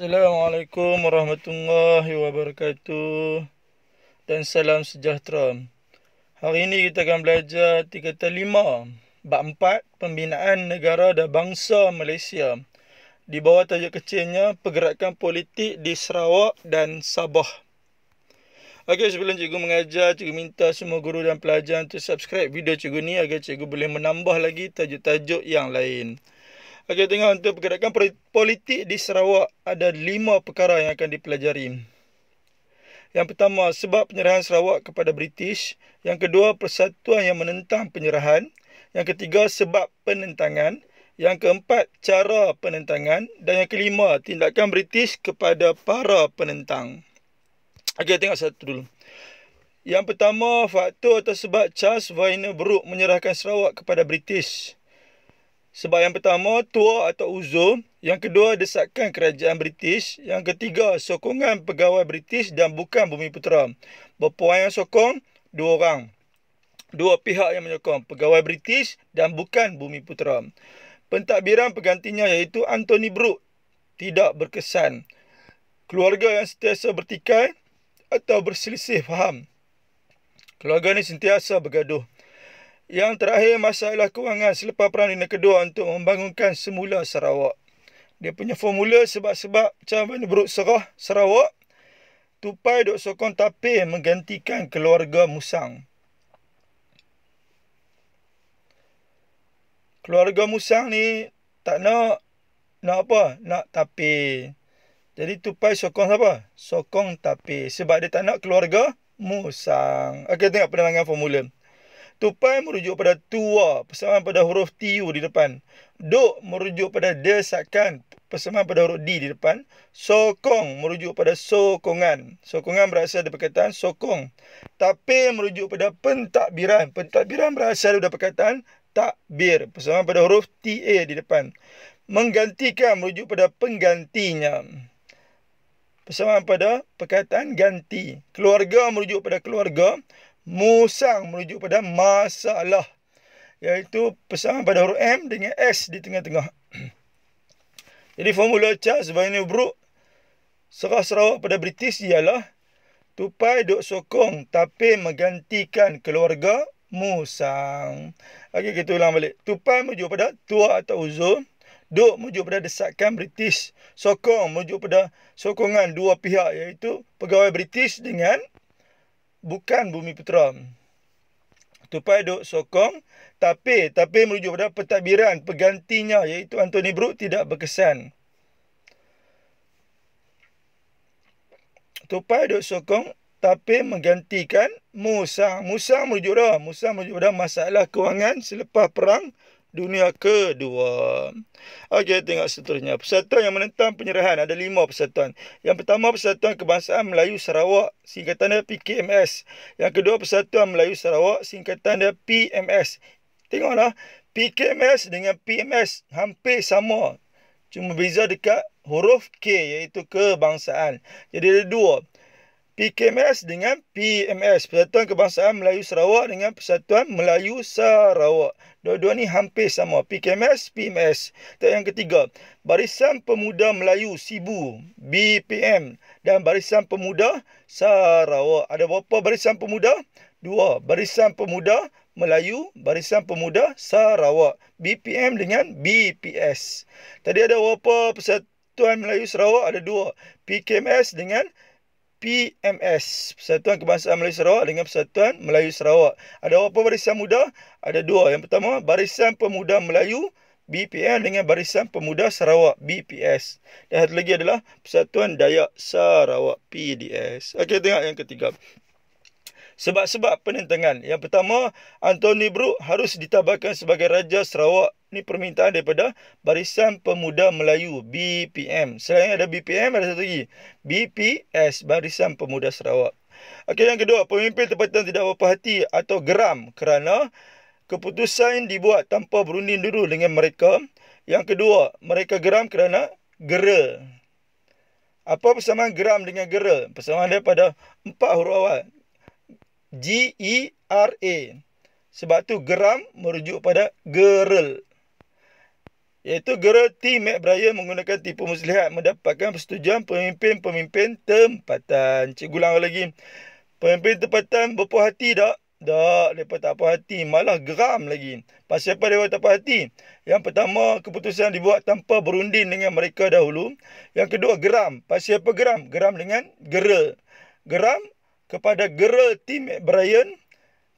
Assalamualaikum warahmatullahi wabarakatuh dan salam sejahtera. Hari ini kita akan belajar tingkatan lima, bab empat, pembinaan negara dan bangsa Malaysia. Di bawah tajuk kecilnya, pergerakan politik di Sarawak dan Sabah. Okey, sebelum cikgu mengajar, cikgu minta semua guru dan pelajar untuk subscribe video cikgu ni agar cikgu boleh menambah lagi tajuk-tajuk yang lain. Okey, tengok untuk pergerakan politik di Sarawak ada lima perkara yang akan dipelajari. Yang pertama, sebab penyerahan Sarawak kepada British. Yang kedua, persatuan yang menentang penyerahan. Yang ketiga, sebab penentangan. Yang keempat, cara penentangan. Dan yang kelima, tindakan British kepada para penentang. Okey, tengok satu dulu. Yang pertama, faktor atau sebab Charles Vainer Brooke menyerahkan Sarawak kepada British. Sebab yang pertama, tua atau uzur. Yang kedua, desakan kerajaan British. Yang ketiga, sokongan pegawai British dan bukan bumi putera. Berapa orang yang sokong? Dua orang. Dua pihak yang menyokong. Pegawai British dan bukan bumi putera. Pentadbiran penggantinya iaitu Anthony Brooke. Tidak berkesan. Keluarga yang sentiasa bertikai atau berselisih faham. Keluarga ini sentiasa bergaduh. Yang terakhir masalah kewangan selepas Perang Dunia Kedua untuk membangunkan semula Sarawak. Dia punya formula sebab-sebab macam mana beruk serah Sarawak. Tupai duk sokong tapir menggantikan keluarga Musang. Keluarga Musang ni tak nak nak apa? Nak tapir. Jadi tupai sokong siapa? Sokong tapir. Sebab dia tak nak keluarga Musang. Okey tengok penerangan formula. Tupai merujuk pada tua, persamaan pada huruf TU di depan. Duk merujuk pada desakan, persamaan pada huruf D di depan. Sokong merujuk pada sokongan. Sokongan berasal dari perkataan sokong. Tapi merujuk pada pentadbiran. Pentadbiran berasal dari perkataan takbir, persamaan pada huruf TA di depan. Menggantikan merujuk pada penggantinya. Persamaan pada perkataan ganti. Keluarga merujuk pada keluarga musang merujuk pada masalah iaitu persamaan pada huruf M dengan S di tengah-tengah. Jadi formula Charles Vainer Brook serah Sarawak pada British ialah tupai duk sokong tapi menggantikan keluarga musang. Okey kita ulang balik. Tupai merujuk pada tua atau uzur. Duk merujuk pada desakan British. Sokong merujuk pada sokongan dua pihak iaitu pegawai British dengan bukan bumi putera. Tupai duk sokong tapi tapi merujuk pada pentadbiran penggantinya iaitu Anthony Brook tidak berkesan. Tupai duk sokong tapi menggantikan Musang. Musang merujuk dah. Musang merujuk pada masalah kewangan selepas perang dunia kedua. Okey, tengok seterusnya. Persatuan yang menentang penyerahan. Ada lima persatuan. Yang pertama, Persatuan Kebangsaan Melayu Sarawak. Singkatan dia PKMS. Yang kedua, Persatuan Melayu Sarawak. Singkatan dia PMS. Tengoklah. PKMS dengan PMS hampir sama. Cuma beza dekat huruf K iaitu kebangsaan. Jadi ada dua. PKMS dengan PMS. Persatuan Kebangsaan Melayu Sarawak dengan Persatuan Melayu Sarawak. Dua-dua ni hampir sama. PKMS, PMS. Dan yang ketiga, Barisan Pemuda Melayu Sibu, BPM. Dan Barisan Pemuda Sarawak. Ada berapa Barisan Pemuda? Dua. Barisan Pemuda Melayu, Barisan Pemuda Sarawak. BPM dengan BPS. Tadi ada berapa Persatuan Melayu Sarawak? Ada dua. PKMS dengan PMS Persatuan Kebangsaan Melayu Sarawak dengan Persatuan Melayu Sarawak. Ada berapa barisan muda? Ada dua. Yang pertama Barisan Pemuda Melayu BPN dengan Barisan Pemuda Sarawak BPS. Dan satu lagi adalah Persatuan Dayak Sarawak PDS. Okey tengok yang ketiga. Sebab-sebab penentangan. Yang pertama, Anthony Brook harus ditabarkan sebagai Raja Sarawak. Ini permintaan daripada Barisan Pemuda Melayu, BPM. Selain ada BPM, ada satu lagi. BPS, Barisan Pemuda Sarawak. Okey, yang kedua, pemimpin tempatan tidak berapa hati atau geram kerana keputusan dibuat tanpa berunding dulu dengan mereka. Yang kedua, mereka geram kerana gera. Apa persamaan geram dengan gera? Persamaan daripada empat huruf awal. G-E-R-A. Sebab tu geram merujuk pada gerel. iaitu Gera T. McBrien menggunakan tipu muslihat mendapatkan persetujuan pemimpin-pemimpin tempatan. Cikgu ulang lagi. Pemimpin tempatan berpuas hati tak? Tak, mereka tak puas hati. Malah geram lagi. Pasal apa mereka tak puas hati? Yang pertama, keputusan dibuat tanpa berunding dengan mereka dahulu. Yang kedua, geram. Pasal apa geram? Geram dengan gera. Geram kepada gera T. McBrien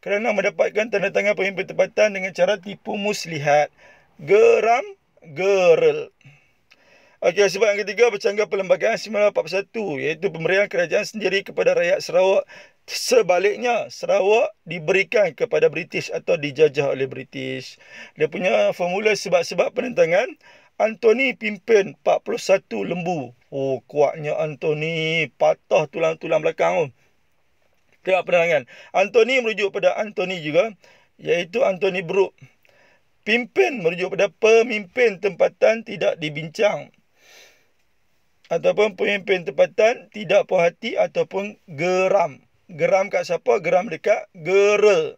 kerana mendapatkan tanda tangan pemimpin tempatan dengan cara tipu muslihat. Geram Girl. Okey, sebab yang ketiga bercanggah perlembagaan 1941 iaitu pemberian kerajaan sendiri kepada rakyat Sarawak. Sebaliknya, Sarawak diberikan kepada British atau dijajah oleh British. Dia punya formula sebab-sebab penentangan. Anthony pimpin 41 lembu. Oh, kuatnya Anthony. Patah tulang-tulang belakang. Tengok penentangan. Anthony merujuk pada Anthony juga. Iaitu Anthony Brooke. Pimpin merujuk pada pemimpin tempatan tidak dibincang. Ataupun pemimpin tempatan tidak puas hati ataupun geram. Geram kat siapa? Geram dekat gera.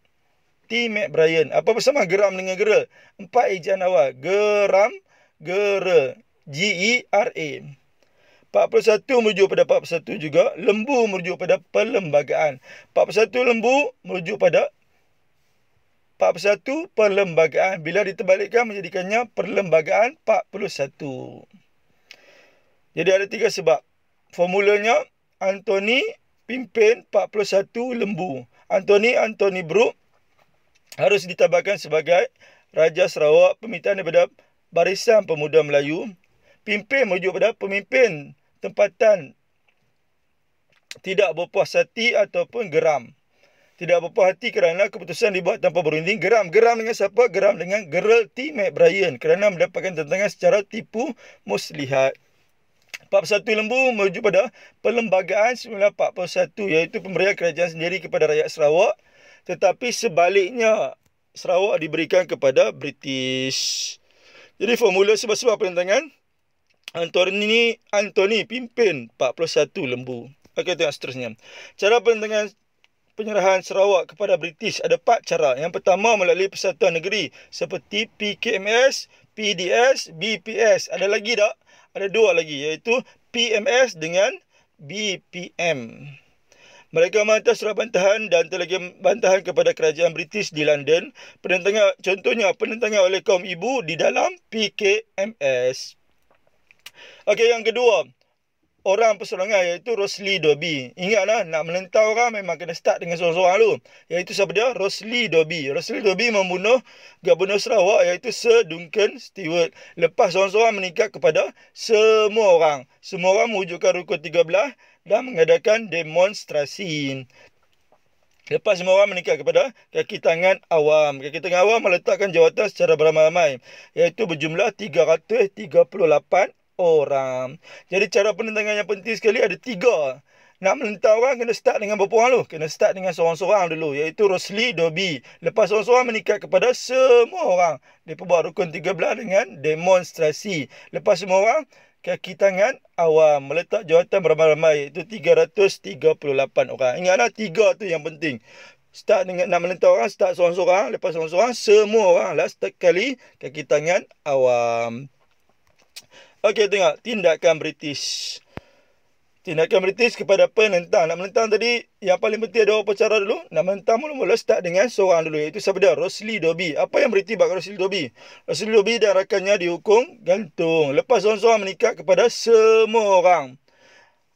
T. McBrien. Apa bersama geram dengan gera? Empat ejaan awal. Geram, gera. G-E-R-A. 41 merujuk pada 41 juga. Lembu merujuk pada perlembagaan. 41 lembu merujuk pada 41 perlembagaan. Bila diterbalikkan menjadikannya perlembagaan 41. Jadi ada tiga sebab. Formulanya Anthony pimpin 41 lembu. Anthony Anthony Brook harus ditambahkan sebagai Raja Sarawak permintaan daripada Barisan Pemuda Melayu. Pimpin merujuk pada pemimpin tempatan tidak berpuas hati ataupun geram tidak berpuas hati kerana keputusan dibuat tanpa berunding. Geram. Geram dengan siapa? Geram dengan Gerald T. McBrien kerana mendapatkan tentangan secara tipu muslihat. 41 lembu merujuk pada perlembagaan 1941 iaitu pemberian kerajaan sendiri kepada rakyat Sarawak tetapi sebaliknya Sarawak diberikan kepada British. Jadi formula sebab-sebab penentangan Anthony Anthony pimpin 41 lembu. Okey tengok seterusnya. Cara penentangan penyerahan Sarawak kepada British ada empat cara. Yang pertama melalui persatuan negeri seperti PKMS, PDS, BPS. Ada lagi tak? Ada dua lagi iaitu PMS dengan BPM. Mereka menghantar surat bantahan dan telegram bantahan kepada kerajaan British di London. Penentangan, contohnya penentangan oleh kaum ibu di dalam PKMS. Okey, yang kedua orang persoalangan iaitu Rosli Dobi. Ingatlah nak menentang orang memang kena start dengan seorang-seorang dulu. Iaitu siapa dia? Rosli Dobi. Rosli Dobi membunuh Gubernur Sarawak iaitu Sir Duncan Stewart. Lepas seorang-seorang meningkat kepada semua orang. Semua orang mewujudkan rukun 13 dan mengadakan demonstrasi. Lepas semua orang meningkat kepada kaki tangan awam. Kaki tangan awam meletakkan jawatan secara beramai-ramai. Iaitu berjumlah 338 orang. Jadi cara penentangan yang penting sekali ada tiga. Nak menentang orang kena start dengan berapa orang dulu? Kena start dengan seorang-seorang dulu. Iaitu Rosli Dobi. Lepas seorang-seorang meningkat kepada semua orang. Dia buat rukun 13 dengan demonstrasi. Lepas semua orang, kaki tangan awam. Meletak jawatan beramai-ramai. Iaitu 338 orang. Ingatlah tiga tu yang penting. Start dengan nak menentang orang, start seorang-seorang. Lepas seorang-seorang, semua orang start kali kaki tangan awam. Okey tengok tindakan British. Tindakan British kepada penentang. Nak menentang tadi yang paling penting ada apa cara dulu? Nak menentang mula-mula start dengan seorang dulu iaitu siapa dia? Rosli Dobi. Apa yang British buat Rosli Dobi? Rosli Dobi dan rakannya dihukum gantung. Lepas seorang-seorang menikah kepada semua orang.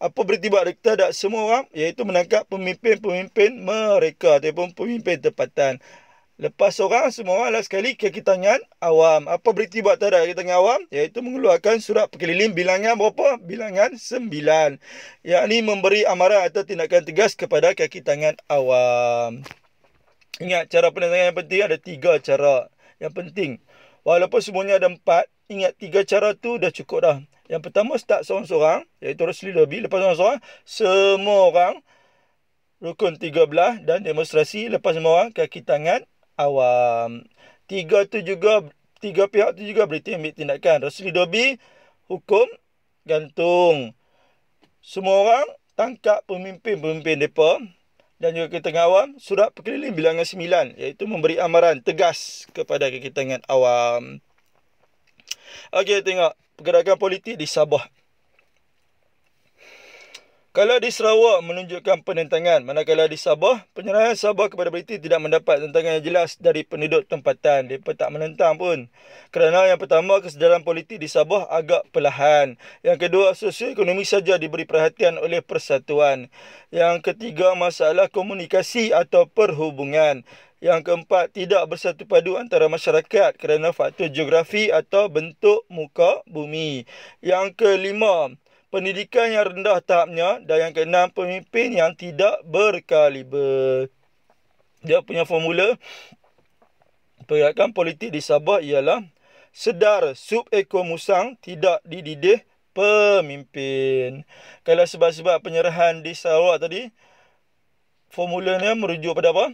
Apa British buat? Kita ada semua orang iaitu menangkap pemimpin-pemimpin mereka ataupun pemimpin tempatan. Lepas orang semua orang last sekali kaki tangan awam. Apa beriti buat kaki tangan awam? Iaitu mengeluarkan surat perkeliling bilangan berapa? Bilangan sembilan. Yang ini memberi amaran atau tindakan tegas kepada kaki tangan awam. Ingat cara penentangan yang penting ada tiga cara yang penting. Walaupun semuanya ada empat, ingat tiga cara tu dah cukup dah. Yang pertama start seorang-seorang iaitu Rosli Lobby. Lepas seorang-seorang semua orang rukun tiga belah dan demonstrasi lepas semua orang kaki tangan awam. Tiga tu juga tiga pihak tu juga berita ambil tindakan. Rosli Dobi hukum gantung. Semua orang tangkap pemimpin-pemimpin depa dan juga kita awam surat perkeliling bilangan sembilan iaitu memberi amaran tegas kepada kita awam. Okey, tengok pergerakan politik di Sabah. Kalau di Sarawak menunjukkan penentangan, manakala di Sabah, penyerahan Sabah kepada British tidak mendapat tentangan yang jelas dari penduduk tempatan. Mereka tak menentang pun. Kerana yang pertama, kesedaran politik di Sabah agak perlahan. Yang kedua, sosioekonomi saja diberi perhatian oleh persatuan. Yang ketiga, masalah komunikasi atau perhubungan. Yang keempat, tidak bersatu padu antara masyarakat kerana faktor geografi atau bentuk muka bumi. Yang kelima, pendidikan yang rendah tahapnya dan yang keenam pemimpin yang tidak berkaliber. Dia punya formula pergerakan politik di Sabah ialah sedar sub ekor musang tidak dididih pemimpin. Kalau sebab-sebab penyerahan di Sarawak tadi formulanya merujuk pada apa?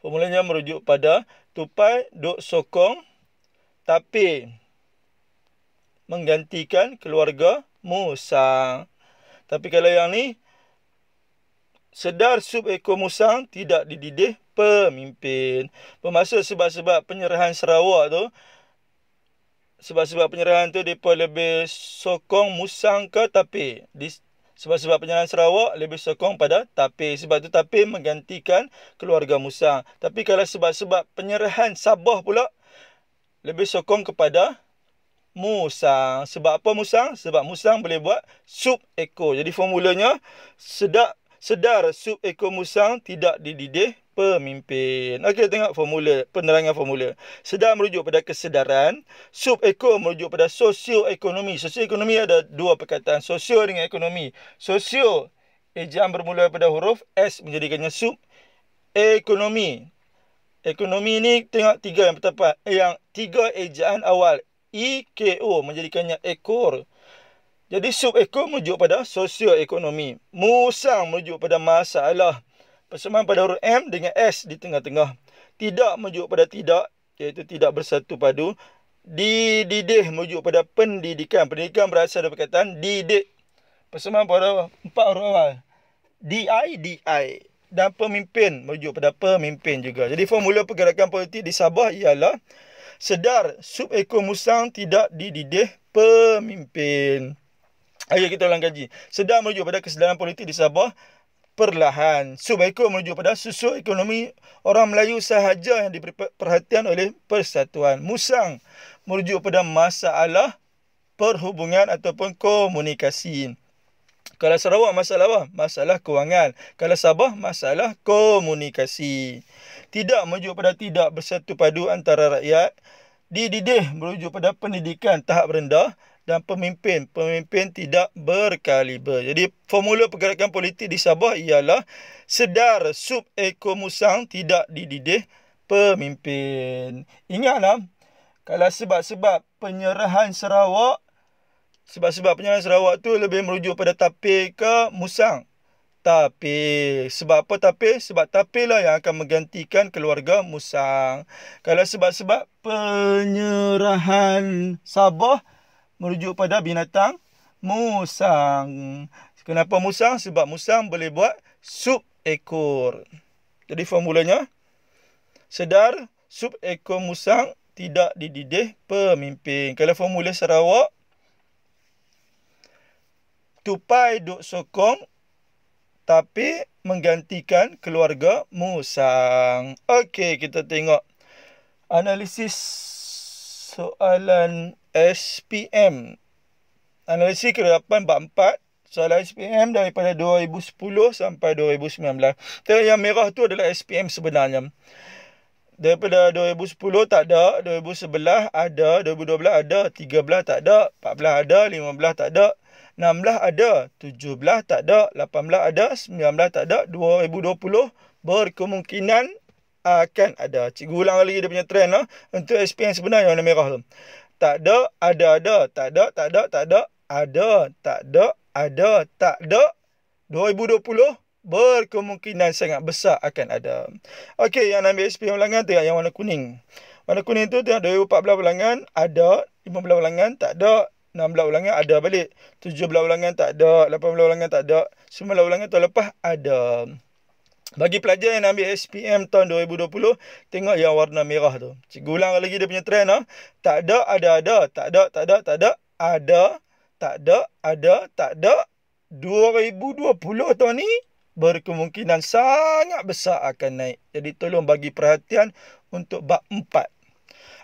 Formulanya merujuk pada tupai duk sokong tapi menggantikan keluarga musang. Tapi kalau yang ni sedar sub ekor musang tidak dididih pemimpin. Bermaksud sebab-sebab penyerahan Sarawak tu sebab-sebab penyerahan tu depa lebih sokong musang ke tapi di sebab-sebab penyerahan Sarawak lebih sokong pada tapi sebab tu tapi menggantikan keluarga musang. Tapi kalau sebab-sebab penyerahan Sabah pula lebih sokong kepada musang. Sebab apa musang? Sebab musang boleh buat sup ekor. Jadi formulanya sedar sedar sup ekor musang tidak dididih pemimpin. Okey tengok formula penerangan formula. Sedar merujuk pada kesedaran, sup ekor merujuk pada sosioekonomi. Sosioekonomi ada dua perkataan, sosio dengan ekonomi. Sosio ejaan bermula pada huruf S menjadikannya sup ekonomi. Ekonomi ni tengok tiga yang tepat. Yang tiga ejaan awal EKO menjadikannya ekor. Jadi sub ekor merujuk pada sosioekonomi. Musang merujuk pada masalah. Persamaan pada huruf M dengan S di tengah-tengah. Tidak merujuk pada tidak, iaitu tidak bersatu padu. Dididih merujuk pada pendidikan. Pendidikan berasal dari perkataan didik. Persamaan pada empat huruf awal. DI, DI. Dan pemimpin merujuk pada pemimpin juga. Jadi formula pergerakan politik di Sabah ialah sedar sub ekor musang tidak dididih pemimpin. Ayo kita ulang kaji. Sedar merujuk pada kesedaran politik di Sabah perlahan. Sub ekor merujuk pada susu ekonomi orang Melayu sahaja yang diberi perhatian oleh persatuan. Musang merujuk pada masalah perhubungan ataupun komunikasi. Kalau Sarawak masalah apa? Masalah kewangan. Kalau Sabah masalah komunikasi. Tidak merujuk pada tidak bersatu padu antara rakyat. Dididih merujuk pada pendidikan tahap rendah dan pemimpin. Pemimpin tidak berkaliber. Jadi formula pergerakan politik di Sabah ialah sedar sub ekor musang tidak dididih pemimpin. Ingatlah kalau sebab-sebab penyerahan Sarawak sebab-sebab penyerahan Sarawak tu lebih merujuk pada tapir ke musang. Tapir. Sebab apa tapir? Sebab tapir lah yang akan menggantikan keluarga musang. Kalau sebab-sebab penyerahan Sabah merujuk pada binatang musang. Kenapa musang? Sebab musang boleh buat sup ekor. Jadi formulanya sedar sup ekor musang tidak dididih pemimpin. Kalau formula Sarawak tupai duk sokong tapi menggantikan keluarga musang. Okey, kita tengok analisis soalan SPM. Analisis ke-8 bab 4. Soalan SPM daripada 2010 sampai 2019. Tengok yang merah tu adalah SPM sebenarnya. Daripada 2010 tak ada, 2011 ada, 2012 ada, 13 tak ada, 14 ada, 15 tak ada, 16 ada, 17 tak ada, 18 ada, 19 tak ada, 2020 berkemungkinan akan ada. Cikgu ulang lagi dia punya trend lah. Untuk SPM sebenarnya warna merah tu. Tak ada, ada, ada. Tak ada, tak ada, tak ada. Ada, tak ada, ada, tak ada. 2020 berkemungkinan sangat besar akan ada. Okey, yang ambil SPM ulangan tengok yang warna kuning. Warna kuning tu tengok 2014 ulangan ada, 15 ulangan tak ada, 16 ulangan ada balik. 17 ulangan tak ada. 18 ulangan tak ada. 19 ulangan tahun lepas ada. Bagi pelajar yang ambil SPM tahun 2020, tengok yang warna merah tu. Cikgu ulang lagi dia punya trend ah. Tak ada, ada, ada. Tak ada, tak ada, tak ada. Ada, tak ada, ada, tak ada. 2020 tahun ni berkemungkinan sangat besar akan naik. Jadi tolong bagi perhatian untuk bab 4.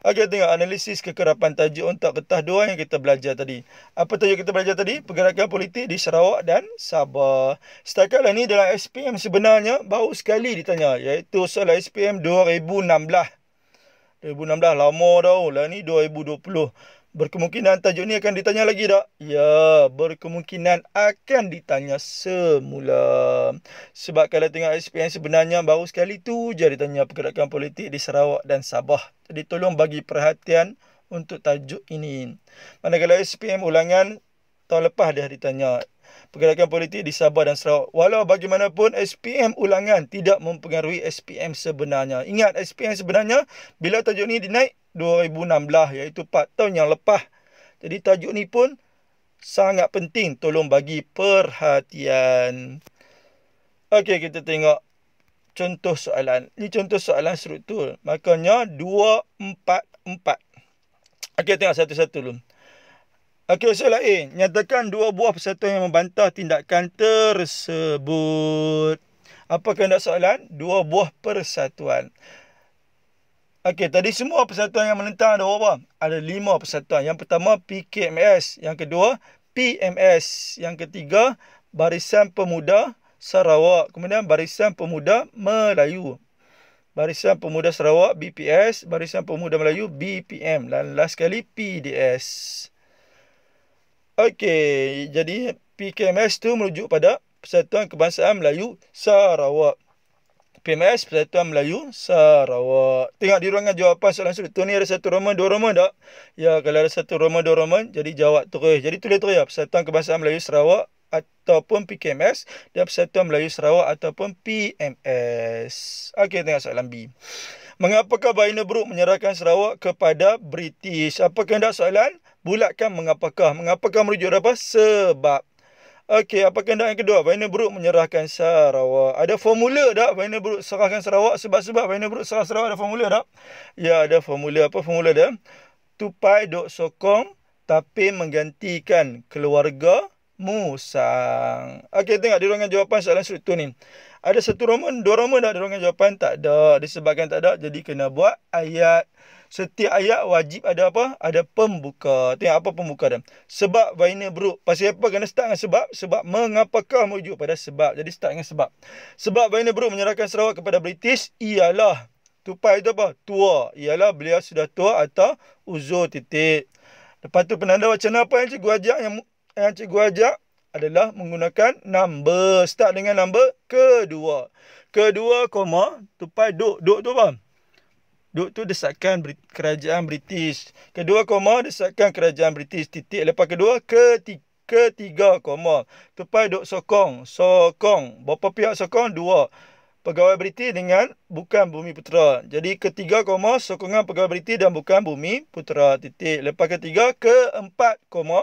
Okey, tengok analisis kekerapan tajuk untuk kertas dua yang kita belajar tadi. Apa tajuk kita belajar tadi? Pergerakan politik di Sarawak dan Sabah. Setakat lah ni dalam SPM sebenarnya baru sekali ditanya. Iaitu soal SPM 2016. 2016 lama dah. Lah ni 2020. Berkemungkinan tajuk ni akan ditanya lagi tak? Ya, berkemungkinan akan ditanya semula. Sebab kalau tengok SPM sebenarnya baru sekali tu je ditanya pergerakan politik di Sarawak dan Sabah. Jadi tolong bagi perhatian untuk tajuk ini. Manakala SPM ulangan tahun lepas dah ditanya pergerakan politik di Sabah dan Sarawak. Walau bagaimanapun SPM ulangan tidak mempengaruhi SPM sebenarnya. Ingat SPM sebenarnya bila tajuk ni dinaik 2016 iaitu 4 tahun yang lepas. Jadi tajuk ni pun sangat penting tolong bagi perhatian. Okey kita tengok contoh soalan. Ini contoh soalan struktur. Makanya 2 4 4. Okey tengok satu-satu dulu. Okey soalan A, nyatakan dua buah persatuan yang membantah tindakan tersebut. Apa kehendak soalan? Dua buah persatuan. Okey, tadi semua persatuan yang menentang ada berapa? Ada lima persatuan. Yang pertama PKMS, yang kedua PMS, yang ketiga Barisan Pemuda Sarawak, kemudian Barisan Pemuda Melayu. Barisan Pemuda Sarawak BPS, Barisan Pemuda Melayu BPM dan last sekali PDS. Okey, jadi PKMS tu merujuk pada Persatuan Kebangsaan Melayu Sarawak. PMS Persatuan Melayu Sarawak. Tengok di ruangan jawapan soalan struktur ni ada satu roman, dua roman tak? Ya, kalau ada satu roman, dua roman, jadi jawab terus. Jadi tulis terus ya, Persatuan Kebangsaan Melayu Sarawak ataupun PKMS dan Persatuan Melayu Sarawak ataupun PMS. Okey, tengok soalan B. Mengapakah Baina Brook menyerahkan Sarawak kepada British? Apa kehendak soalan? Bulatkan mengapakah. Mengapakah merujuk apa? Sebab. Okey, apa yang kedua? Vaina Brook menyerahkan Sarawak. Ada formula tak Vaina Brook serahkan Sarawak? Sebab-sebab Vaina Brook serah Sarawak ada formula tak? Ya, ada formula. Apa formula dia? Tupai dok sokong tapi menggantikan keluarga musang. Okey, tengok di ruangan jawapan soalan struktur ni. Ada satu roman, dua roman tak ada ruangan jawapan? Tak ada. Disebabkan tak ada, jadi kena buat ayat setiap ayat wajib ada apa? Ada pembuka. Tengok apa pembuka dia. Sebab vaina buruk. Pasal apa kena start dengan sebab? Sebab mengapakah merujuk pada sebab. Jadi start dengan sebab. Sebab vaina buruk menyerahkan Sarawak kepada British ialah tupai itu apa? Tua. Ialah beliau sudah tua atau uzur titik. Lepas tu penanda wacana apa yang cikgu ajak? Yang, yang cikgu ajak adalah menggunakan number. Start dengan number kedua. Kedua, koma, tupai duk. Duk tu apa? Duk tu desakan kerajaan British. Kedua koma desakan kerajaan British. Titik lepas kedua ketiga. Ketiga koma. Tupai duk sokong. Sokong. Berapa pihak sokong? Dua. Pegawai British dengan bukan bumi putera. Jadi ketiga koma sokongan pegawai British dan bukan bumi putera. Titik. Lepas ketiga keempat koma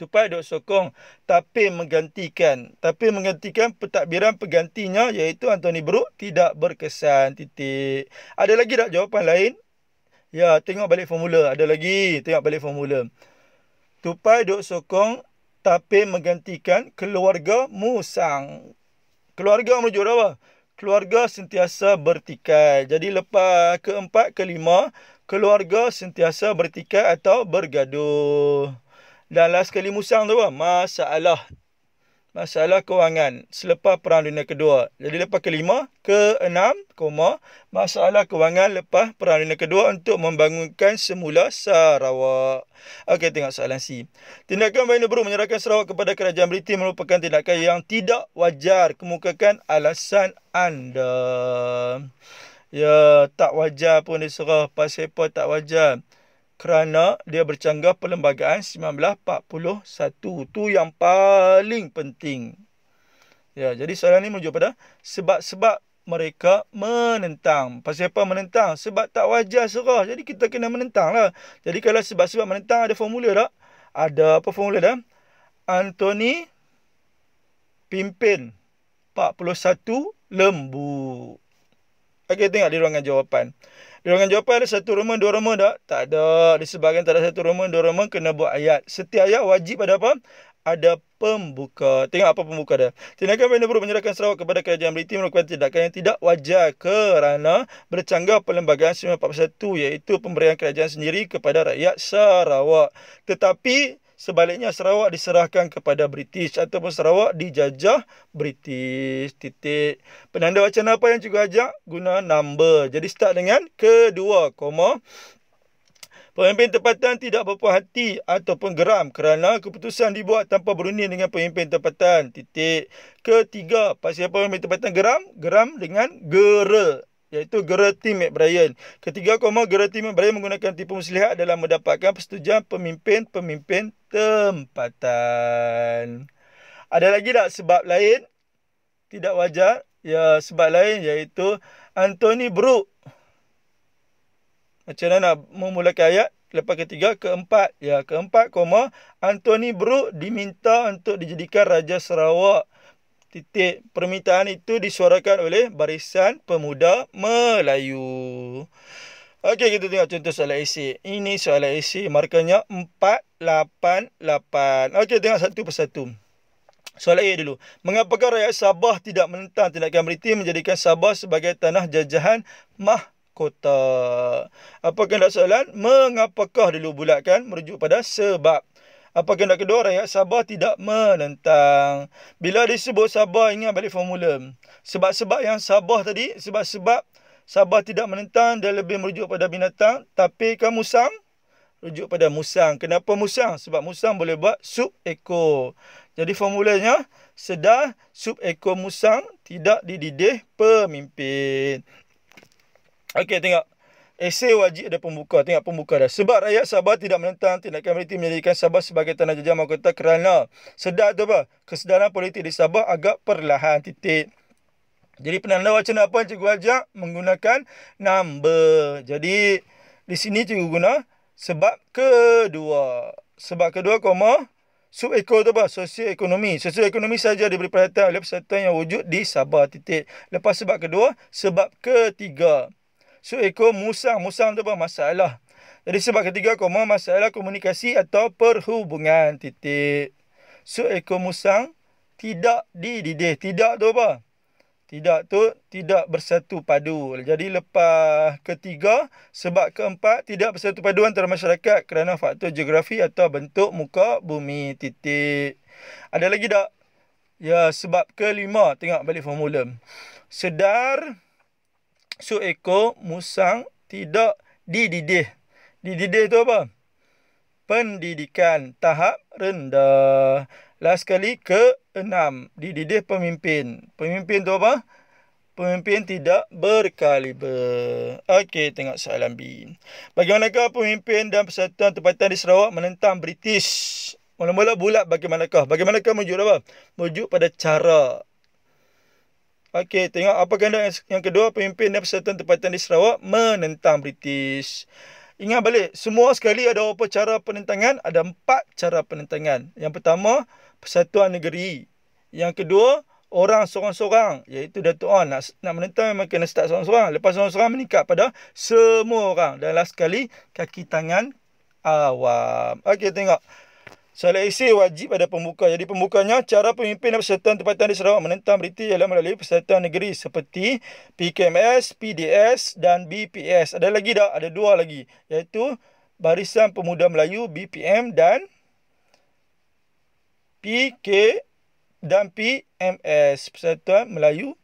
tupai dok sokong tapi menggantikan. Tapi menggantikan pentadbiran penggantinya iaitu Anthony Brook tidak berkesan titik. Ada lagi tak jawapan lain? Ya tengok balik formula. Ada lagi tengok balik formula. Tupai dok sokong tapi menggantikan keluarga musang keluarga menuju apa keluarga sentiasa bertikai. Jadi lepas keempat kelima keluarga sentiasa bertikai atau bergaduh dan last kali musang tu apa? Masalah. Masalah kewangan selepas Perang Dunia Kedua. Jadi lepas kelima, keenam, koma, masalah kewangan lepas Perang Dunia Kedua untuk membangunkan semula Sarawak. Okey, tengok soalan C. Tindakan Baina Bro menyerahkan Sarawak kepada kerajaan British merupakan tindakan yang tidak wajar. Kemukakan alasan anda. Ya, tak wajar pun diserah. Pasal apa tak wajar? Kerana dia bercanggah perlembagaan 1941. Tu yang paling penting. Ya, jadi soalan ni merujuk pada sebab-sebab mereka menentang. Pasal apa menentang? Sebab tak wajar serah. Jadi kita kena menentang lah. Jadi kalau sebab-sebab menentang ada formula tak? Ada apa formula dah? Anthony pimpin 41 lembu. Okey, tengok di ruangan jawapan. Di ruangan jawapan ada satu rumah, dua rumah tak? Tak ada. Disebabkan tak ada satu rumah, dua rumah, kena buat ayat. Setiap ayat wajib ada apa? Ada pembuka. Tengok apa pembuka dia. Tindakan Perdana Buruk menyerahkan Sarawak kepada kerajaan British merupakan tindakan yang tidak wajar kerana bercanggah Perlembagaan 1941 iaitu pemberian kerajaan sendiri kepada rakyat Sarawak. Tetapi Sebaliknya Sarawak diserahkan kepada British ataupun Sarawak dijajah British. Titik. Penanda wacana apa yang juga ajak? Guna number. Jadi start dengan kedua, koma. Pemimpin tempatan tidak berpuas hati ataupun geram kerana keputusan dibuat tanpa berunding dengan pemimpin tempatan. Titik. Ketiga, pasal pemimpin tempatan geram? Geram dengan gera iaitu Gerati McBrien. Ketiga koma Gerati McBrien menggunakan tipu muslihat dalam mendapatkan persetujuan pemimpin-pemimpin tempatan. Ada lagi tak sebab lain? Tidak wajar. Ya, sebab lain iaitu Anthony Brook. Macam mana nak memulakan ayat? Lepas ketiga, keempat. Ya, keempat, koma. Anthony Brook diminta untuk dijadikan Raja Sarawak titik permintaan itu disuarakan oleh Barisan Pemuda Melayu. Okey, kita tengok contoh soalan esei. Ini soalan esei, markanya 488. Okey, tengok satu persatu. Soalan A dulu. Mengapakah rakyat Sabah tidak menentang tindakan British menjadikan Sabah sebagai tanah jajahan mahkota? Apa kehendak soalan? Mengapakah dulu bulatkan merujuk pada sebab. Apa kena kedua rakyat Sabah tidak menentang. Bila disebut Sabah ingat balik formula. Sebab-sebab yang Sabah tadi, sebab-sebab Sabah tidak menentang dan lebih merujuk pada binatang. Tapi kan musang? Rujuk pada musang. Kenapa musang? Sebab musang boleh buat sup ekor. Jadi formulanya, sedar sup ekor musang tidak dididih pemimpin. Okey, tengok. Esei wajib ada pembuka. Tengok pembuka dah. Sebab rakyat Sabah tidak menentang tindakan British menjadikan Sabah sebagai tanah jajah mahkota kerana sedar tu apa? Kesedaran politik di Sabah agak perlahan titik. Jadi penanda wacana apa cikgu ajak? Menggunakan number. Jadi di sini cikgu guna sebab kedua. Sebab kedua, koma. Sub eko tu apa? Sosioekonomi. Sosioekonomi saja diberi perhatian oleh persatuan yang wujud di Sabah. Titik. Lepas sebab kedua, sebab ketiga. So ekor musang. Musang tu apa? Masalah. Jadi sebab ketiga koma masalah komunikasi atau perhubungan. Titik. So ekor musang tidak dididih. Tidak tu apa? Tidak tu tidak bersatu padu. Jadi lepas ketiga, sebab keempat tidak bersatu padu antara masyarakat kerana faktor geografi atau bentuk muka bumi. Titik. Ada lagi tak? Ya, sebab kelima. Tengok balik formula. Sedar seekor musang tidak dididih. Dididih tu apa? Pendidikan tahap rendah. Last kali ke enam. Dididih pemimpin. Pemimpin tu apa? Pemimpin tidak berkaliber. Okey, tengok soalan B. Bagaimanakah pemimpin dan persatuan tempatan di Sarawak menentang British? Mula-mula bulat bagaimanakah? Bagaimanakah merujuk apa? Merujuk pada cara Okey, tengok apa kehendak yang kedua pemimpin dan persatuan tempatan di Sarawak menentang British. Ingat balik, semua sekali ada apa cara penentangan? Ada empat cara penentangan. Yang pertama, persatuan negeri. Yang kedua, orang seorang-seorang. Iaitu Datuk On. Nak, nak menentang memang kena start seorang-seorang. Lepas seorang-seorang meningkat pada semua orang. Dan last sekali, kaki tangan awam. Okey, tengok. Soalan esei wajib pada pembuka. Jadi pembukanya cara pemimpin dan persatuan tempatan di Sarawak menentang berita ialah melalui persatuan negeri seperti PKMS, PDS dan BPS. Ada lagi tak? Ada dua lagi. Iaitu Barisan Pemuda Melayu BPM dan PK dan PMS Persatuan Melayu.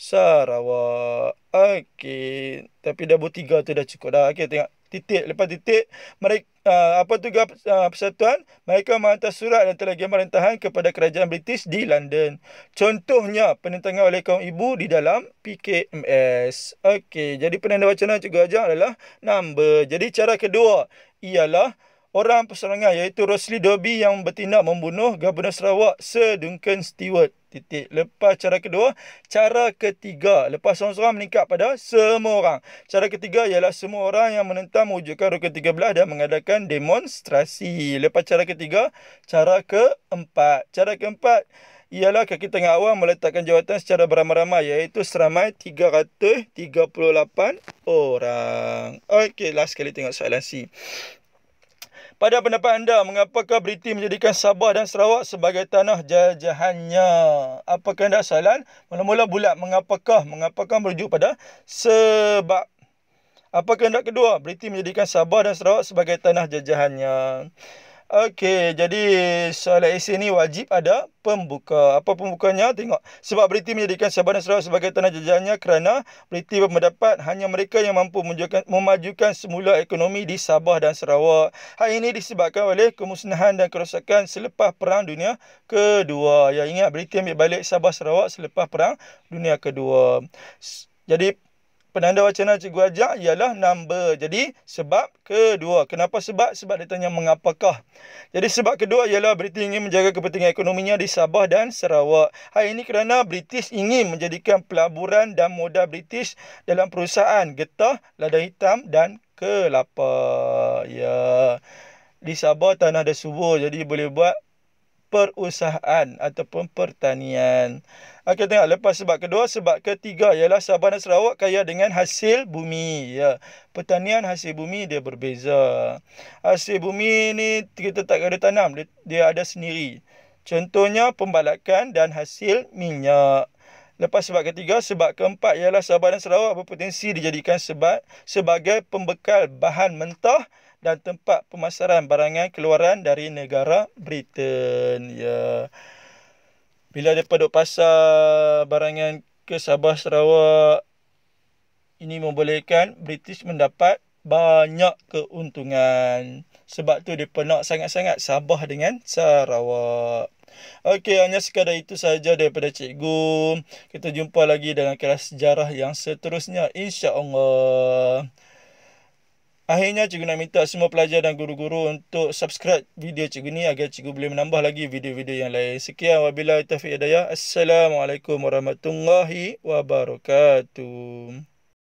Sarawak. Okey. Tapi dah buat tiga tu dah cukup dah. Okey tengok. Titik. Lepas titik mereka uh, apa tugas uh, persatuan mereka menghantar surat dan telegram perintahan kepada kerajaan British di London. Contohnya penentangan oleh kaum ibu di dalam PKMS okey jadi penanda wacana juga ajar adalah number. Jadi cara kedua ialah orang perserangan iaitu Rosli Dobby yang bertindak membunuh Gubernur Sarawak Sir Duncan Stewart. Titik. Lepas cara kedua, cara ketiga. Lepas seorang-seorang meningkat pada semua orang. Cara ketiga ialah semua orang yang menentang mewujudkan rukun 13 dan mengadakan demonstrasi. Lepas cara ketiga, cara keempat. Cara keempat ialah kaki tengah awal meletakkan jawatan secara beramai-ramai iaitu seramai 338 orang. Okey, last sekali tengok soalan C. Pada pendapat anda, mengapakah British menjadikan Sabah dan Sarawak sebagai tanah jajahannya? Apakah anda soalan? Mula-mula bulat, mengapakah? Mengapakah merujuk pada sebab? Apa kehendak kedua? British menjadikan Sabah dan Sarawak sebagai tanah jajahannya. Okey, jadi soalan esei ni wajib ada pembuka. Apa pembukanya? Tengok. Sebab British menjadikan Sabah dan Sarawak sebagai tanah jajahannya kerana British berpendapat hanya mereka yang mampu memajukan, semula ekonomi di Sabah dan Sarawak. Hal ini disebabkan oleh kemusnahan dan kerosakan selepas Perang Dunia Kedua. Yang ingat British ambil balik Sabah Sarawak selepas Perang Dunia Kedua. Jadi penanda wacana cikgu ajak ialah number. Jadi sebab kedua. Kenapa sebab? Sebab dia tanya mengapakah. Jadi sebab kedua ialah British ingin menjaga kepentingan ekonominya di Sabah dan Sarawak. Hal ini kerana British ingin menjadikan pelaburan dan modal British dalam perusahaan getah, lada hitam dan kelapa. Ya. Di Sabah tanah ada subur jadi boleh buat perusahaan ataupun pertanian. Okey tengok lepas sebab kedua, sebab ketiga ialah Sabah dan Sarawak kaya dengan hasil bumi. Ya. Pertanian hasil bumi dia berbeza. Hasil bumi ni kita tak ada tanam, dia, dia ada sendiri. Contohnya pembalakan dan hasil minyak. Lepas sebab ketiga, sebab keempat ialah Sabah dan Sarawak berpotensi dijadikan sebab sebagai pembekal bahan mentah dan tempat pemasaran barangan keluaran dari negara Britain. Ya. Bila depa duk pasar barangan ke Sabah Sarawak ini membolehkan British mendapat banyak keuntungan. Sebab tu dia nak sangat-sangat Sabah dengan Sarawak. Okey, hanya sekadar itu saja daripada cikgu. Kita jumpa lagi dengan kelas sejarah yang seterusnya insya-Allah. Akhirnya cikgu nak minta semua pelajar dan guru-guru untuk subscribe video cikgu ni agar cikgu boleh menambah lagi video-video yang lain. Sekian wabillahi taufiq hidayah. Assalamualaikum warahmatullahi wabarakatuh.